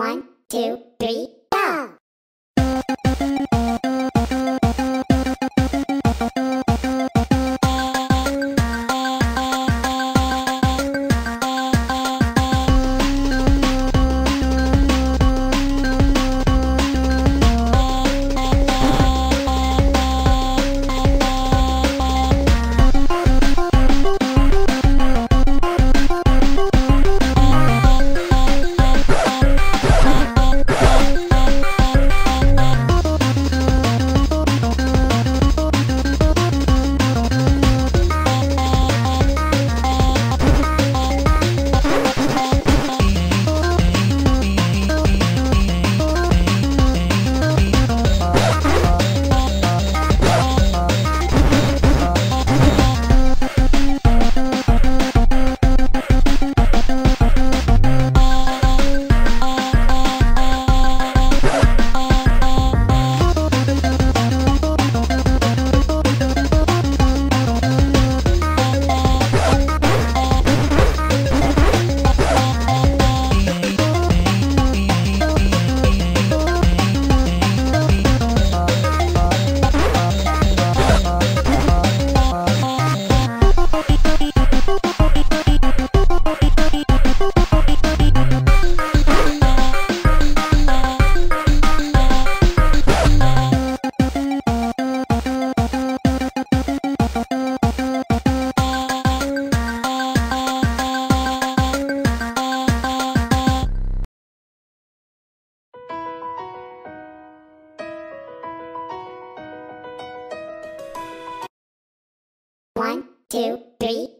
One, two, three. One, two, three.